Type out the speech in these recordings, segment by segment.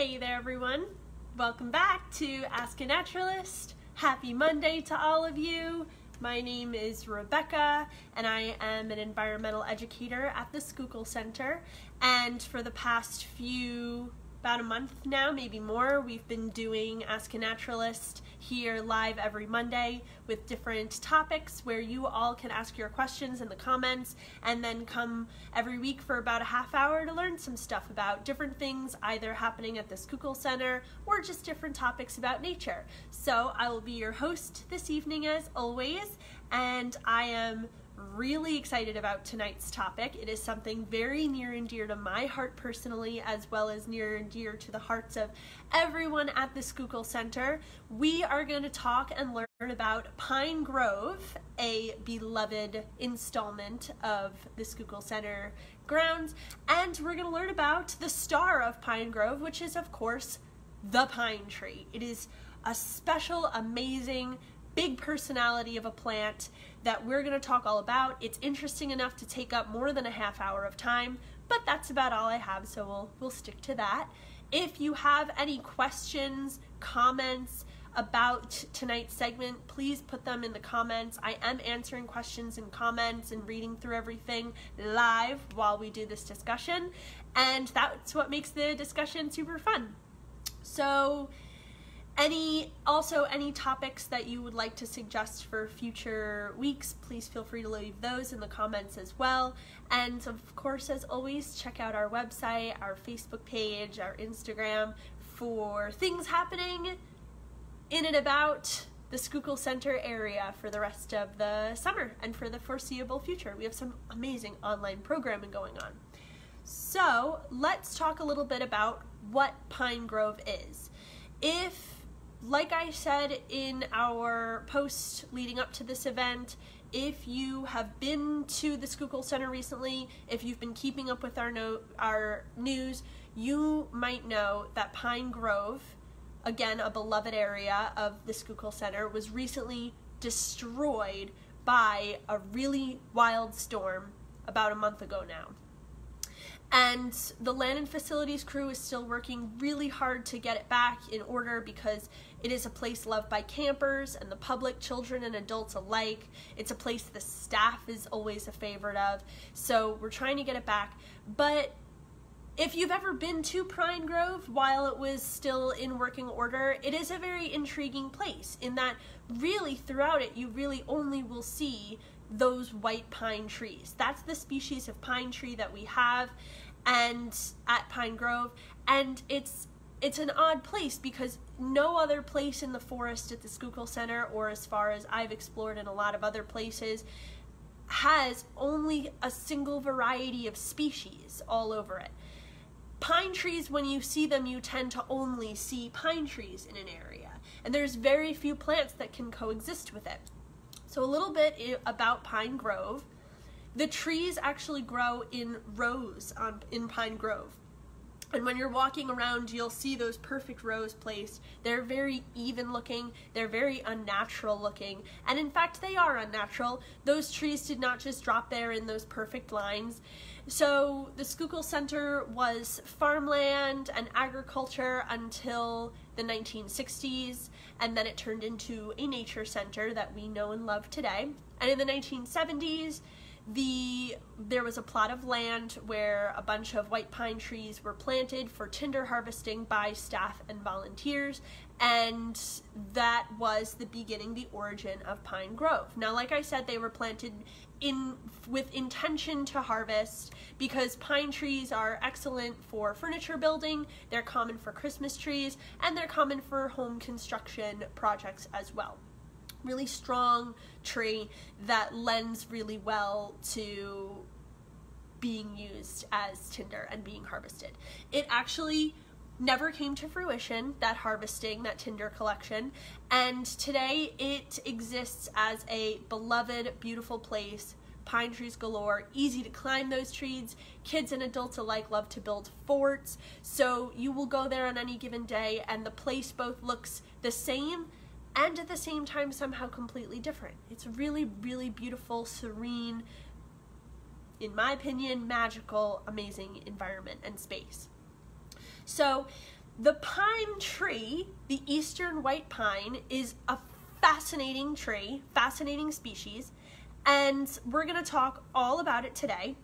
Hey there everyone. Welcome back to Ask a Naturalist. Happy Monday to all of you. My name is Rebecca and I am an environmental educator at the Schuylkill Center and for the past few about a month now, maybe more, we've been doing Ask a Naturalist here live every Monday with different topics where you all can ask your questions in the comments and then come every week for about a half hour to learn some stuff about different things either happening at the Schuylkill Center or just different topics about nature. So I will be your host this evening as always and I am really excited about tonight's topic. It is something very near and dear to my heart personally, as well as near and dear to the hearts of everyone at the Schuylkill Center. We are going to talk and learn about Pine Grove, a beloved installment of the Schuylkill Center grounds, and we're going to learn about the star of Pine Grove, which is, of course, the pine tree. It is a special, amazing, big personality of a plant that we're going to talk all about. It's interesting enough to take up more than a half hour of time, but that's about all I have, so we'll, we'll stick to that. If you have any questions, comments about tonight's segment, please put them in the comments. I am answering questions and comments and reading through everything live while we do this discussion, and that's what makes the discussion super fun. So, any also any topics that you would like to suggest for future weeks please feel free to leave those in the comments as well and of course as always check out our website our facebook page our instagram for things happening in and about the Schuylkill Center area for the rest of the summer and for the foreseeable future. We have some amazing online programming going on. So let's talk a little bit about what Pine Grove is. If like I said in our post leading up to this event, if you have been to the Schuylkill Center recently, if you've been keeping up with our no- our news, you might know that Pine Grove, again a beloved area of the Schuylkill Center, was recently destroyed by a really wild storm about a month ago now. And the land and facilities crew is still working really hard to get it back in order because it is a place loved by campers and the public, children and adults alike. It's a place the staff is always a favorite of. So we're trying to get it back. But if you've ever been to Pine Grove while it was still in working order, it is a very intriguing place in that really throughout it you really only will see those white pine trees. That's the species of pine tree that we have and at Pine Grove and it's it's an odd place because no other place in the forest at the Schuylkill Center or as far as I've explored in a lot of other places has only a single variety of species all over it. Pine trees, when you see them, you tend to only see pine trees in an area, and there's very few plants that can coexist with it. So, a little bit about Pine Grove. The trees actually grow in rows on, in Pine Grove. And when you're walking around, you'll see those perfect rows placed. They're very even looking, they're very unnatural looking. And in fact, they are unnatural. Those trees did not just drop there in those perfect lines. So the Schuylkill Center was farmland and agriculture until the 1960s, and then it turned into a nature center that we know and love today. And in the 1970s, the there was a plot of land where a bunch of white pine trees were planted for tinder harvesting by staff and volunteers and that was the beginning the origin of pine grove. Now like i said they were planted in with intention to harvest because pine trees are excellent for furniture building they're common for christmas trees and they're common for home construction projects as well really strong tree that lends really well to being used as tinder and being harvested. It actually never came to fruition, that harvesting, that tinder collection, and today it exists as a beloved, beautiful place. Pine trees galore, easy to climb those trees. Kids and adults alike love to build forts. So you will go there on any given day, and the place both looks the same and at the same time somehow completely different. It's really, really beautiful, serene, in my opinion, magical, amazing environment and space. So, The pine tree, the eastern white pine, is a fascinating tree, fascinating species, and we're going to talk all about it today.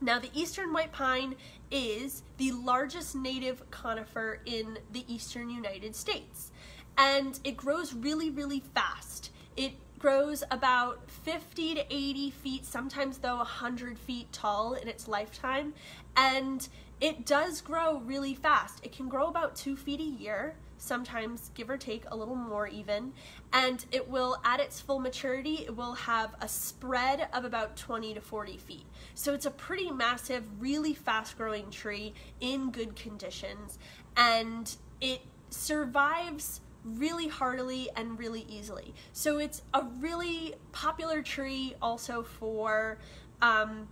Now, the eastern white pine is the largest native conifer in the eastern United States, and it grows really, really fast. It grows about 50 to 80 feet, sometimes though 100 feet tall in its lifetime, and it does grow really fast. It can grow about two feet a year, sometimes give or take a little more even, and it will, at its full maturity, it will have a spread of about 20 to 40 feet. So it's a pretty massive, really fast growing tree in good conditions, and it survives really heartily and really easily. So it's a really popular tree also for um,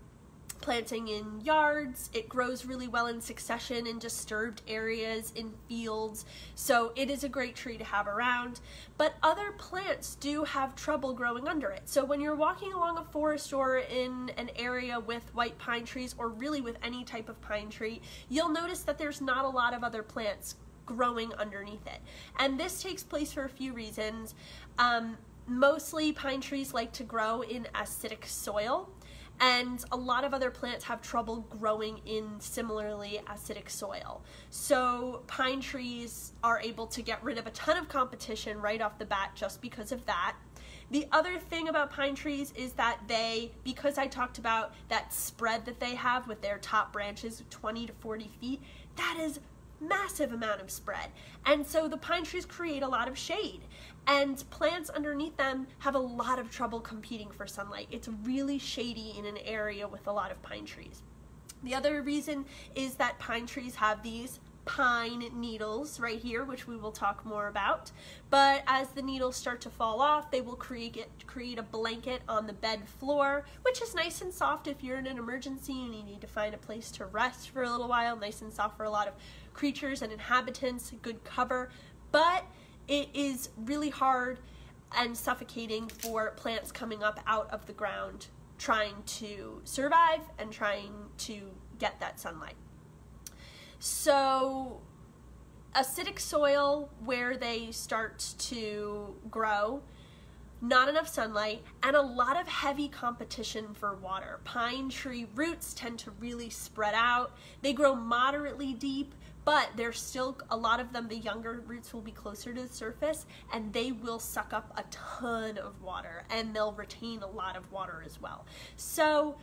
planting in yards. It grows really well in succession in disturbed areas, in fields. So it is a great tree to have around. But other plants do have trouble growing under it. So when you're walking along a forest or in an area with white pine trees or really with any type of pine tree, you'll notice that there's not a lot of other plants growing underneath it. And this takes place for a few reasons. Um, mostly pine trees like to grow in acidic soil and a lot of other plants have trouble growing in similarly acidic soil. So pine trees are able to get rid of a ton of competition right off the bat just because of that. The other thing about pine trees is that they, because I talked about that spread that they have with their top branches 20 to 40 feet, that is massive amount of spread. And so the pine trees create a lot of shade and plants underneath them have a lot of trouble competing for sunlight. It's really shady in an area with a lot of pine trees. The other reason is that pine trees have these pine needles right here, which we will talk more about. But as the needles start to fall off, they will create, create a blanket on the bed floor, which is nice and soft if you're in an emergency and you need to find a place to rest for a little while, nice and soft for a lot of creatures and inhabitants, good cover. But it is really hard and suffocating for plants coming up out of the ground trying to survive and trying to get that sunlight. So acidic soil where they start to grow, not enough sunlight, and a lot of heavy competition for water. Pine tree roots tend to really spread out. They grow moderately deep, but there's still a lot of them the younger roots will be closer to the surface and they will suck up a ton of water and they'll retain a lot of water as well so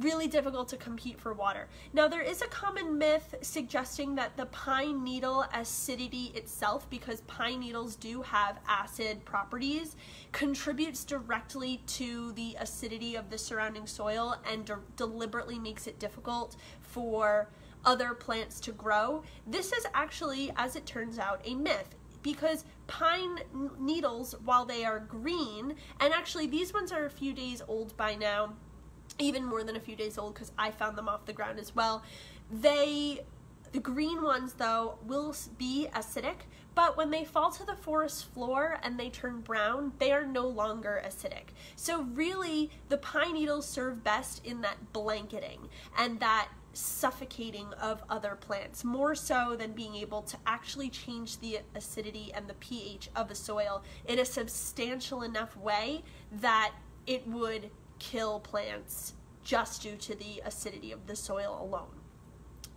really difficult to compete for water. Now there is a common myth suggesting that the pine needle acidity itself, because pine needles do have acid properties, contributes directly to the acidity of the surrounding soil and de deliberately makes it difficult for other plants to grow. This is actually, as it turns out, a myth because pine needles, while they are green, and actually these ones are a few days old by now, even more than a few days old because I found them off the ground as well. They, the green ones though, will be acidic, but when they fall to the forest floor and they turn brown, they are no longer acidic. So really, the pine needles serve best in that blanketing and that suffocating of other plants, more so than being able to actually change the acidity and the pH of the soil in a substantial enough way that it would kill plants just due to the acidity of the soil alone.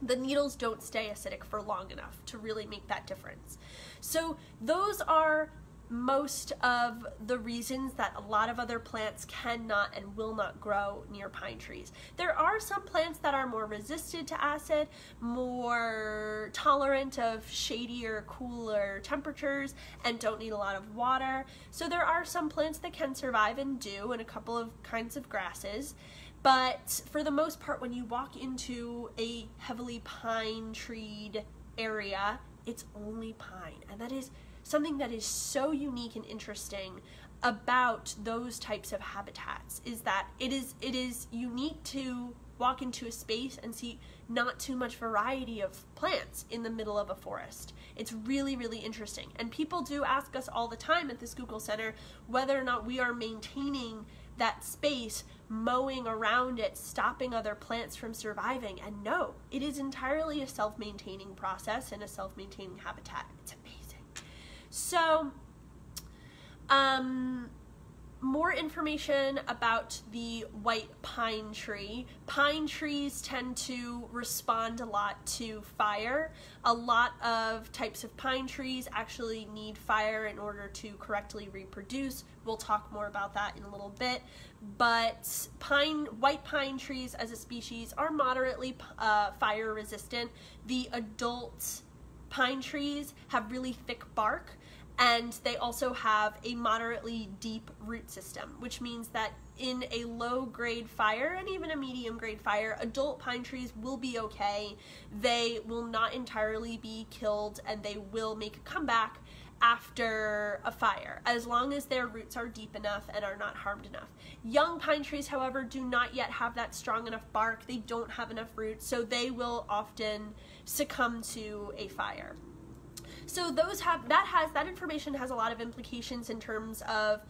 The needles don't stay acidic for long enough to really make that difference. So those are most of the reasons that a lot of other plants cannot and will not grow near pine trees. There are some plants that are more resistant to acid, more tolerant of shadier, cooler temperatures, and don't need a lot of water. So there are some plants that can survive and do, and a couple of kinds of grasses. But for the most part, when you walk into a heavily pine treed area, it's only pine. And that is something that is so unique and interesting about those types of habitats is that it is it is unique to walk into a space and see not too much variety of plants in the middle of a forest. It's really, really interesting. And people do ask us all the time at the Schuylkill Center whether or not we are maintaining that space mowing around it, stopping other plants from surviving. And no, it is entirely a self maintaining process and a self maintaining habitat. It's. So, um, more information about the white pine tree. Pine trees tend to respond a lot to fire. A lot of types of pine trees actually need fire in order to correctly reproduce. We'll talk more about that in a little bit. But pine, white pine trees as a species are moderately uh, fire resistant. The adult pine trees have really thick bark and they also have a moderately deep root system, which means that in a low grade fire and even a medium grade fire, adult pine trees will be okay. They will not entirely be killed and they will make a comeback after a fire, as long as their roots are deep enough and are not harmed enough. Young pine trees, however, do not yet have that strong enough bark. They don't have enough roots, so they will often succumb to a fire. So those have that has that information has a lot of implications in terms of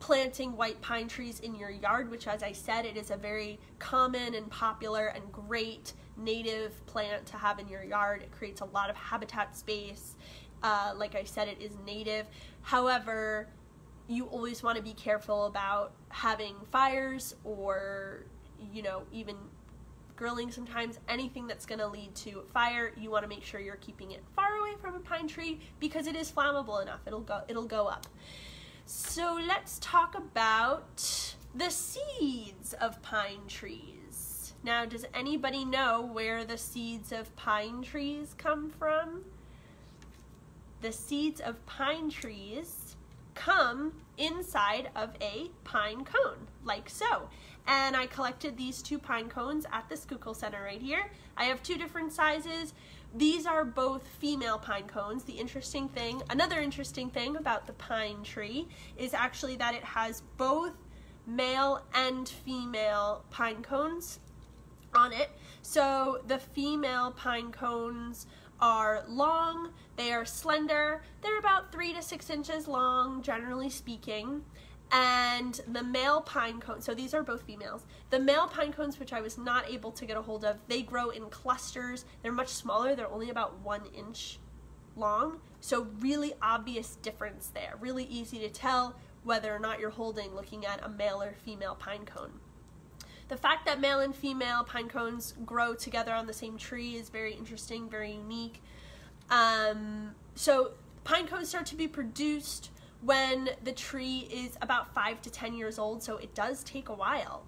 planting white pine trees in your yard, which as I said, it is a very common and popular and great native plant to have in your yard. It creates a lot of habitat space. Uh, like I said, it is native. However, you always want to be careful about having fires or, you know, even grilling sometimes, anything that's going to lead to fire, you want to make sure you're keeping it far away from a pine tree because it is flammable enough. It'll go it'll go up. So let's talk about the seeds of pine trees. Now, does anybody know where the seeds of pine trees come from? The seeds of pine trees come inside of a pine cone, like so and I collected these two pine cones at the Schuylkill Center right here. I have two different sizes. These are both female pine cones. The interesting thing, another interesting thing about the pine tree is actually that it has both male and female pine cones on it. So the female pine cones are long, they are slender, they're about three to six inches long, generally speaking and the male pine cones so these are both females. The male pine cones which i was not able to get a hold of they grow in clusters. They're much smaller. They're only about one inch long. So really obvious difference there. Really easy to tell whether or not you're holding looking at a male or female pine cone. The fact that male and female pine cones grow together on the same tree is very interesting very unique. Um, so pine cones start to be produced when the tree is about five to 10 years old, so it does take a while.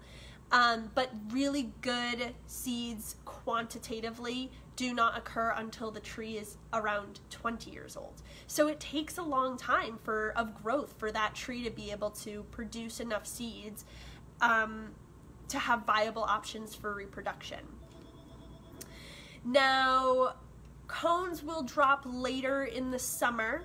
Um, but really good seeds quantitatively do not occur until the tree is around 20 years old. So it takes a long time for of growth for that tree to be able to produce enough seeds um, to have viable options for reproduction. Now, cones will drop later in the summer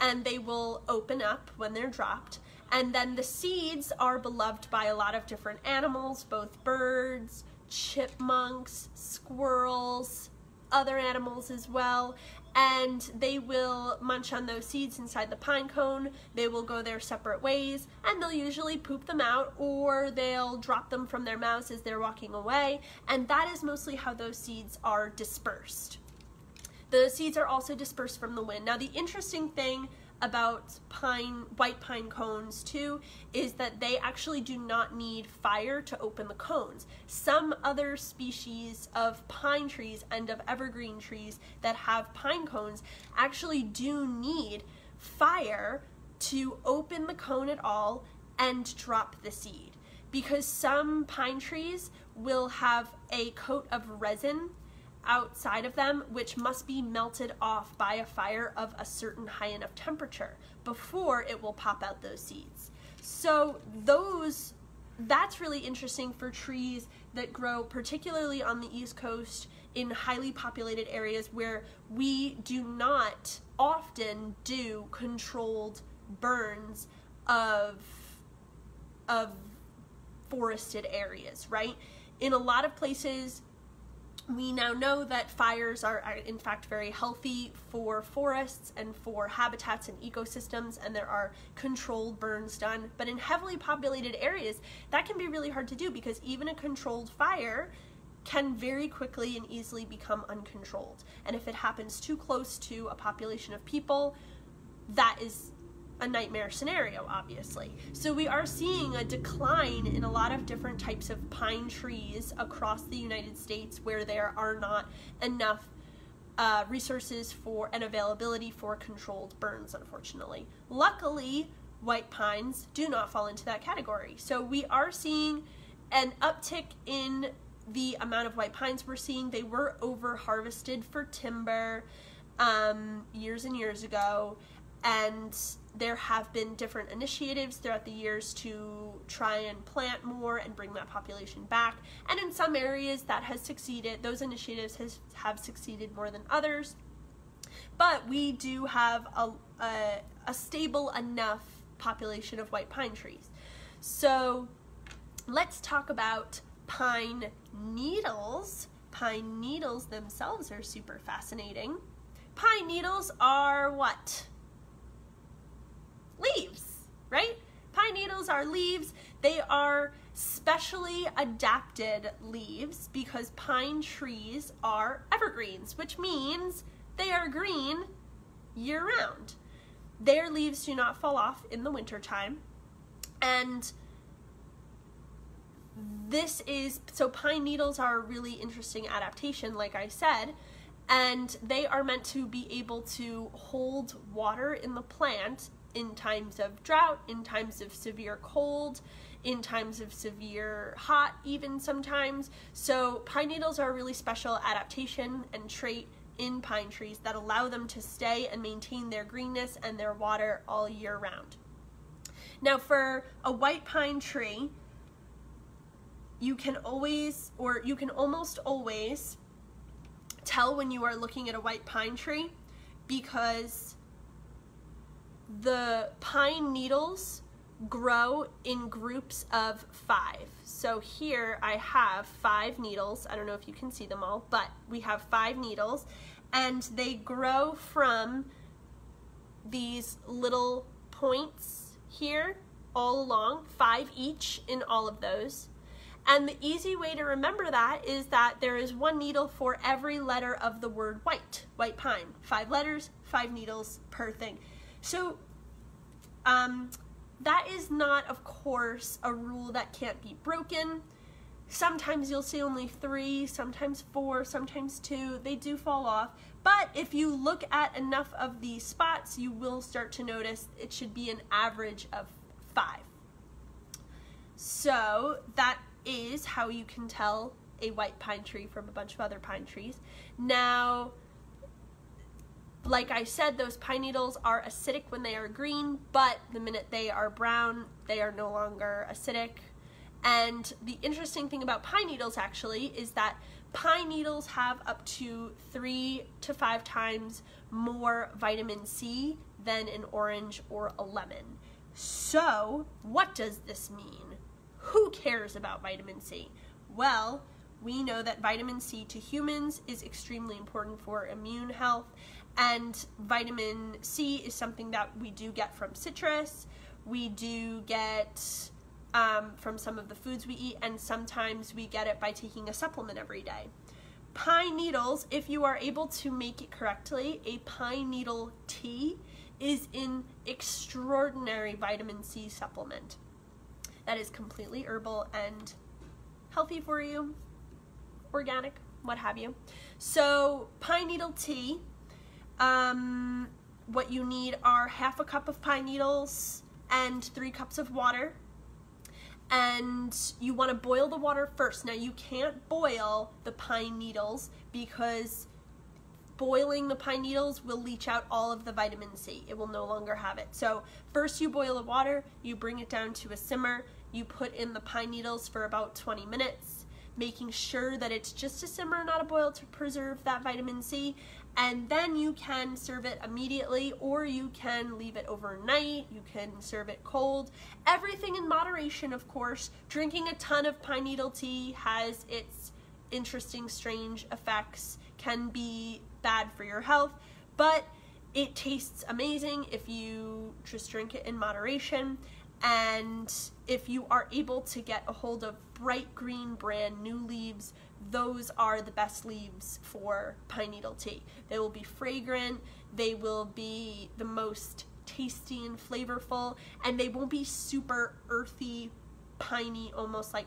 and they will open up when they're dropped. And then the seeds are beloved by a lot of different animals, both birds, chipmunks, squirrels, other animals as well. And they will munch on those seeds inside the pine cone. They will go their separate ways, and they'll usually poop them out or they'll drop them from their mouths as they're walking away. And that is mostly how those seeds are dispersed. The seeds are also dispersed from the wind. Now the interesting thing about pine white pine cones too is that they actually do not need fire to open the cones. Some other species of pine trees and of evergreen trees that have pine cones actually do need fire to open the cone at all and drop the seed because some pine trees will have a coat of resin outside of them, which must be melted off by a fire of a certain high enough temperature before it will pop out those seeds. So those that's really interesting for trees that grow particularly on the east coast in highly populated areas where we do not often do controlled burns of of forested areas, right? In a lot of places we now know that fires are in fact very healthy for forests and for habitats and ecosystems and there are controlled burns done. But in heavily populated areas that can be really hard to do because even a controlled fire can very quickly and easily become uncontrolled. And if it happens too close to a population of people that is a nightmare scenario, obviously. So we are seeing a decline in a lot of different types of pine trees across the United States where there are not enough uh, resources for and availability for controlled burns, unfortunately. Luckily, white pines do not fall into that category. So we are seeing an uptick in the amount of white pines we're seeing. They were over harvested for timber um, years and years ago and there have been different initiatives throughout the years to try and plant more and bring that population back. And in some areas that has succeeded, those initiatives has, have succeeded more than others. But we do have a, a, a stable enough population of white pine trees. So let's talk about pine needles. Pine needles themselves are super fascinating. Pine needles are what? Leaves, right? Pine needles are leaves. They are specially adapted leaves because pine trees are evergreens, which means they are green year round. Their leaves do not fall off in the wintertime. And this is so pine needles are a really interesting adaptation, like I said, and they are meant to be able to hold water in the plant in times of drought, in times of severe cold, in times of severe hot, even sometimes. So, pine needles are a really special adaptation and trait in pine trees that allow them to stay and maintain their greenness and their water all year round. Now, for a white pine tree, you can always, or you can almost always, tell when you are looking at a white pine tree because the pine needles grow in groups of five. So here I have five needles. I don't know if you can see them all, but we have five needles and they grow from these little points here all along, five each in all of those. And the easy way to remember that is that there is one needle for every letter of the word white, white pine. Five letters, five needles per thing. So um, that is not, of course, a rule that can't be broken. Sometimes you'll see only three, sometimes four, sometimes two. They do fall off. But if you look at enough of these spots, you will start to notice it should be an average of five. So that is how you can tell a white pine tree from a bunch of other pine trees. Now, like I said, those pine needles are acidic when they are green, but the minute they are brown, they are no longer acidic. And the interesting thing about pine needles actually is that pine needles have up to three to five times more vitamin C than an orange or a lemon. So, what does this mean? Who cares about vitamin C? Well, we know that vitamin C to humans is extremely important for immune health and vitamin C is something that we do get from citrus. We do get um, from some of the foods we eat, and sometimes we get it by taking a supplement every day. Pine needles, if you are able to make it correctly, a pine needle tea is an extraordinary vitamin C supplement that is completely herbal and healthy for you, organic, what have you. So, pine needle tea um, what you need are half a cup of pine needles and three cups of water. And you want to boil the water first. Now, you can't boil the pine needles because boiling the pine needles will leach out all of the vitamin C. It will no longer have it. So, first you boil the water, you bring it down to a simmer, you put in the pine needles for about 20 minutes, making sure that it's just a simmer, not a boil to preserve that vitamin C and then you can serve it immediately or you can leave it overnight. You can serve it cold. Everything in moderation of course. Drinking a ton of pine needle tea has its interesting, strange effects, can be bad for your health, but it tastes amazing if you just drink it in moderation. And if you are able to get a hold of bright green brand new leaves, those are the best leaves for pine needle tea. They will be fragrant, they will be the most tasty and flavorful, and they won't be super earthy, piney, almost like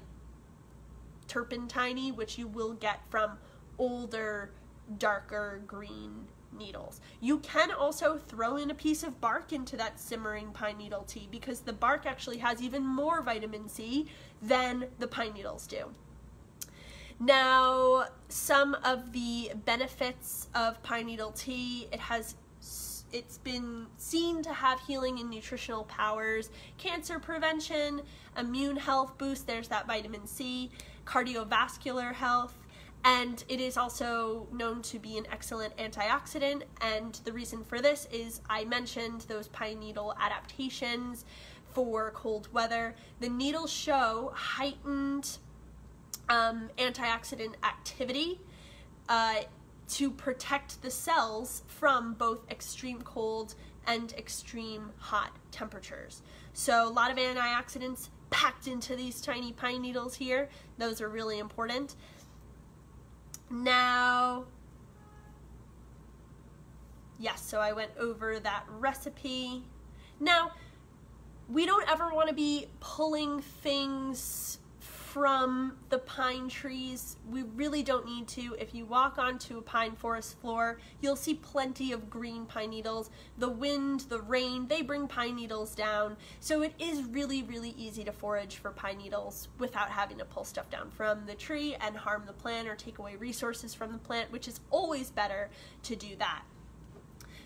turpentine, which you will get from older, darker green needles. You can also throw in a piece of bark into that simmering pine needle tea because the bark actually has even more vitamin C than the pine needles do. Now, some of the benefits of pine needle tea, it has it's been seen to have healing and nutritional powers, cancer prevention, immune health boost, there's that vitamin C, cardiovascular health, and it is also known to be an excellent antioxidant. And the reason for this is I mentioned those pine needle adaptations for cold weather. The needles show heightened um, antioxidant activity uh, to protect the cells from both extreme cold and extreme hot temperatures. So, a lot of antioxidants packed into these tiny pine needles here. Those are really important. Now, yes, so I went over that recipe. Now, we don't ever want to be pulling things from the pine trees. We really don't need to. If you walk onto a pine forest floor, you'll see plenty of green pine needles. The wind, the rain, they bring pine needles down. So it is really, really easy to forage for pine needles without having to pull stuff down from the tree and harm the plant or take away resources from the plant, which is always better to do that.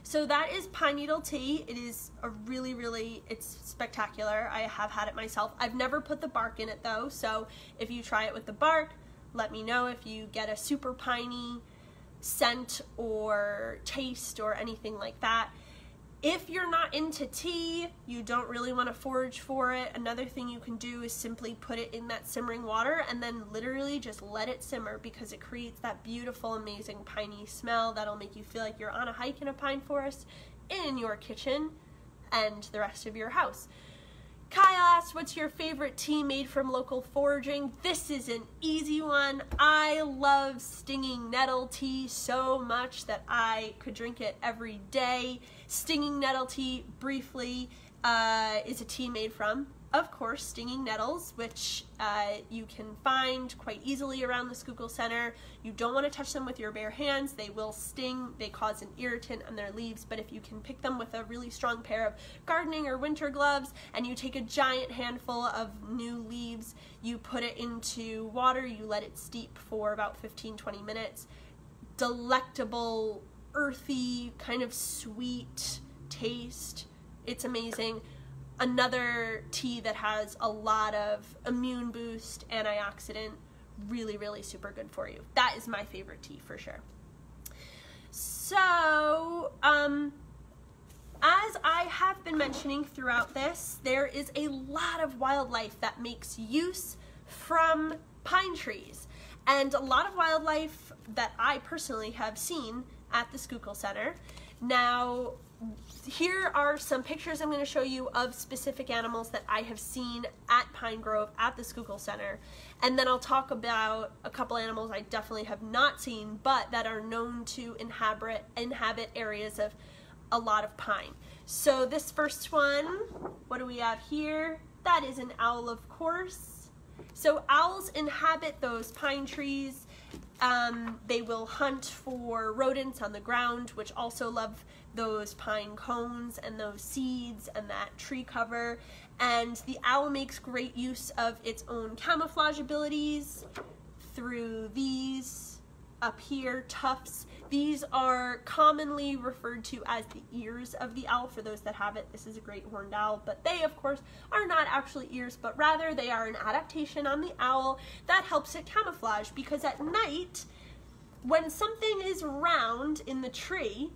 So that is pine needle tea. It is a really, really, it's spectacular. I have had it myself. I've never put the bark in it though, so if you try it with the bark, let me know if you get a super piney scent or taste or anything like that. If you're not into tea, you don't really want to forage for it, another thing you can do is simply put it in that simmering water and then literally just let it simmer because it creates that beautiful, amazing piney smell that'll make you feel like you're on a hike in a pine forest in your kitchen and the rest of your house. Kyle asked, what's your favorite tea made from local foraging? This is an easy one. I love stinging nettle tea so much that I could drink it every day. Stinging nettle tea, briefly, uh, is a tea made from of course, stinging nettles, which uh, you can find quite easily around the Schuylkill Center. You don't want to touch them with your bare hands. They will sting. They cause an irritant on their leaves, but if you can pick them with a really strong pair of gardening or winter gloves and you take a giant handful of new leaves, you put it into water, you let it steep for about 15-20 minutes. Delectable, earthy, kind of sweet taste. It's amazing another tea that has a lot of immune boost, antioxidant, really, really super good for you. That is my favorite tea for sure. So, um, as I have been mentioning throughout this, there is a lot of wildlife that makes use from pine trees. And a lot of wildlife that I personally have seen at the Schuylkill Center. Now, here are some pictures I'm going to show you of specific animals that I have seen at Pine Grove at the Schuylkill Center. And then I'll talk about a couple animals I definitely have not seen, but that are known to inhabit, inhabit areas of a lot of pine. So this first one, what do we have here? That is an owl, of course. So owls inhabit those pine trees. Um, they will hunt for rodents on the ground, which also love those pine cones and those seeds and that tree cover. And the owl makes great use of its own camouflage abilities through these up here, tufts. These are commonly referred to as the ears of the owl for those that have it. This is a great horned owl, but they, of course, are not actually ears, but rather they are an adaptation on the owl that helps it camouflage because at night, when something is round in the tree,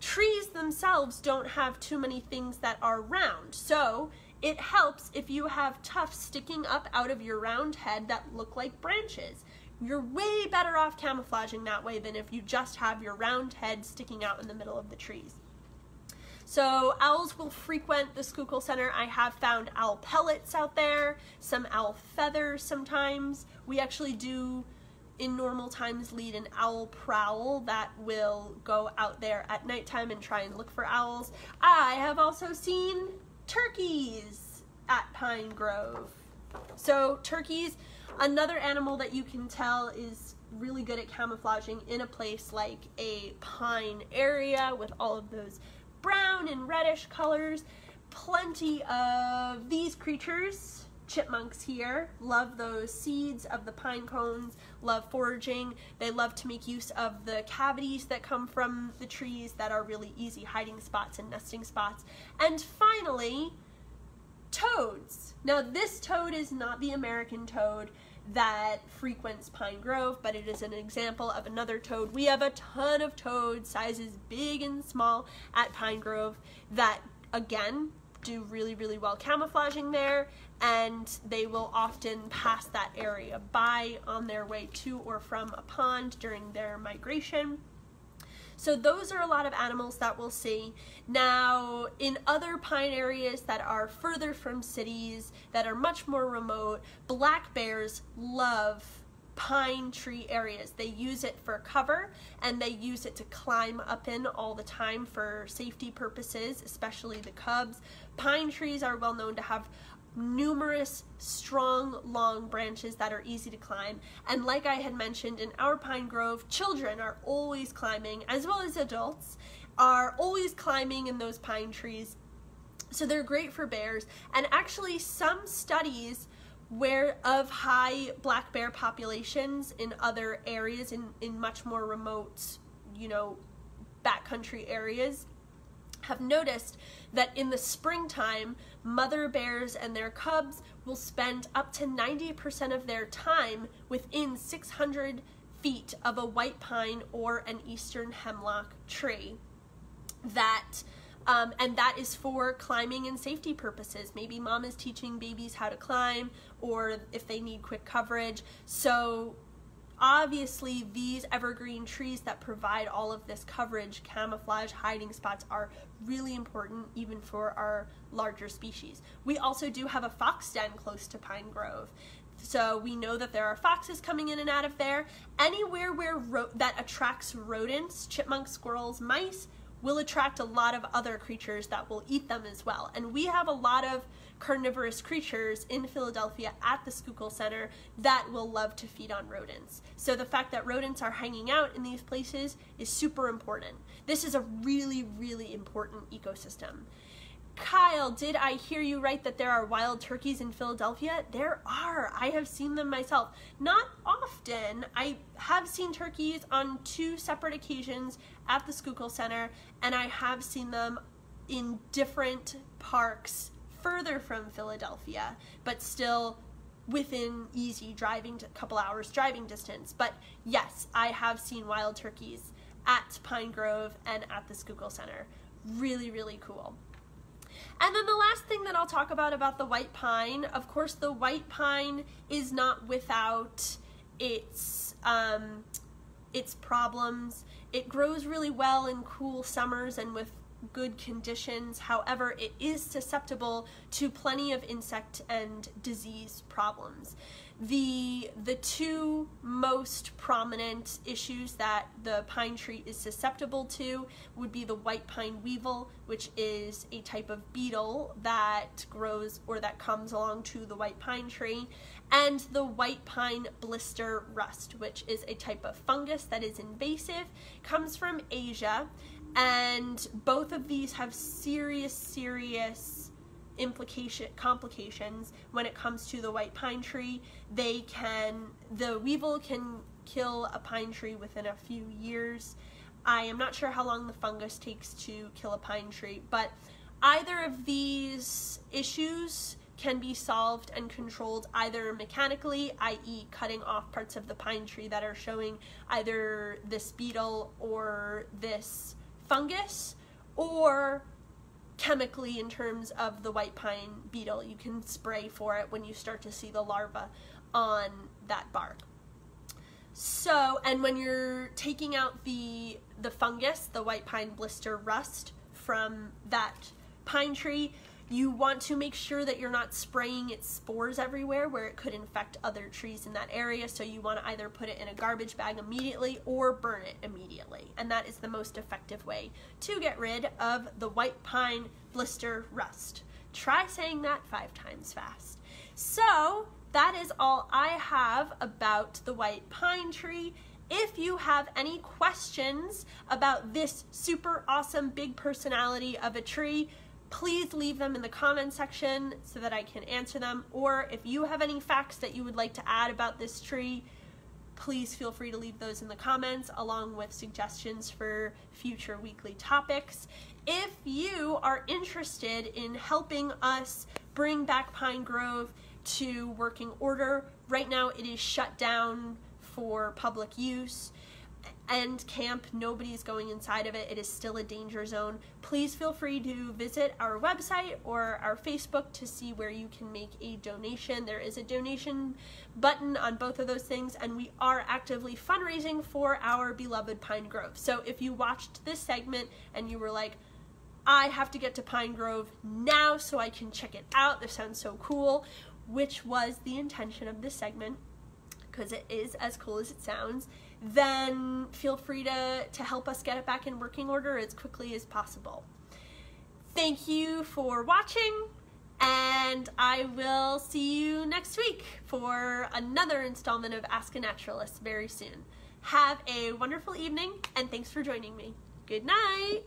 trees themselves don't have too many things that are round. So it helps if you have tufts sticking up out of your round head that look like branches. You're way better off camouflaging that way than if you just have your round head sticking out in the middle of the trees. So owls will frequent the Schuylkill Center. I have found owl pellets out there, some owl feathers sometimes. We actually do in normal times lead an owl prowl that will go out there at nighttime and try and look for owls. I have also seen turkeys at Pine Grove. So turkeys, another animal that you can tell is really good at camouflaging in a place like a pine area with all of those brown and reddish colors. Plenty of these creatures, chipmunks here, love those seeds of the pine cones, love foraging. They love to make use of the cavities that come from the trees that are really easy hiding spots and nesting spots. And finally. Now this toad is not the American toad that frequents Pine Grove, but it is an example of another toad. We have a ton of toads, sizes big and small, at Pine Grove that, again, do really, really well camouflaging there, and they will often pass that area by on their way to or from a pond during their migration. So those are a lot of animals that we'll see. Now, in other pine areas that are further from cities, that are much more remote, black bears love pine tree areas. They use it for cover and they use it to climb up in all the time for safety purposes, especially the cubs. Pine trees are well known to have numerous strong long branches that are easy to climb. And like I had mentioned in our pine grove children are always climbing as well as adults are always climbing in those pine trees. So they're great for bears. And actually some studies where of high black bear populations in other areas in, in much more remote you know backcountry areas have noticed that in the springtime, mother bears and their cubs will spend up to 90% of their time within 600 feet of a white pine or an eastern hemlock tree. That um, and that is for climbing and safety purposes. Maybe mom is teaching babies how to climb or if they need quick coverage. So Obviously, these evergreen trees that provide all of this coverage, camouflage, hiding spots are really important even for our larger species. We also do have a fox den close to Pine Grove. So we know that there are foxes coming in and out of there. Anywhere where that attracts rodents, chipmunks, squirrels, mice, will attract a lot of other creatures that will eat them as well. And we have a lot of carnivorous creatures in Philadelphia at the Schuylkill Center that will love to feed on rodents. So the fact that rodents are hanging out in these places is super important. This is a really, really important ecosystem. Kyle, did I hear you right that there are wild turkeys in Philadelphia? There are. I have seen them myself. Not often. I have seen turkeys on two separate occasions at the Schuylkill Center, and I have seen them in different parks further from Philadelphia, but still within easy driving, a couple hours driving distance. But yes, I have seen wild turkeys at Pine Grove and at the Schuylkill Center. Really, really cool. And then the last thing that I'll talk about about the white pine, of course, the white pine is not without its um, its problems. It grows really well in cool summers and with good conditions. However, it is susceptible to plenty of insect and disease problems. The, the two most prominent issues that the pine tree is susceptible to would be the white pine weevil, which is a type of beetle that grows or that comes along to the white pine tree, and the white pine blister rust, which is a type of fungus that is invasive, comes from Asia, and both of these have serious, serious implication complications when it comes to the white pine tree. They can the weevil can kill a pine tree within a few years. I am not sure how long the fungus takes to kill a pine tree, but either of these issues can be solved and controlled either mechanically, i.e., cutting off parts of the pine tree that are showing either this beetle or this fungus or chemically in terms of the white pine beetle. You can spray for it when you start to see the larva on that bark. So, and when you're taking out the the fungus, the white pine blister rust from that pine tree, you want to make sure that you're not spraying its spores everywhere where it could infect other trees in that area. So you want to either put it in a garbage bag immediately or burn it immediately. And that is the most effective way to get rid of the white pine blister rust. Try saying that five times fast. So that is all I have about the white pine tree. If you have any questions about this super awesome big personality of a tree, please leave them in the comment section so that I can answer them. Or if you have any facts that you would like to add about this tree, please feel free to leave those in the comments along with suggestions for future weekly topics. If you are interested in helping us bring back Pine Grove to working order, right now it is shut down for public use end camp. Nobody's going inside of it. It is still a danger zone. Please feel free to visit our website or our Facebook to see where you can make a donation. There is a donation button on both of those things, and we are actively fundraising for our beloved Pine Grove. So if you watched this segment and you were like, I have to get to Pine Grove now so I can check it out. This sounds so cool, which was the intention of this segment because it is as cool as it sounds then feel free to, to help us get it back in working order as quickly as possible. Thank you for watching, and I will see you next week for another installment of Ask a Naturalist very soon. Have a wonderful evening, and thanks for joining me. Good night!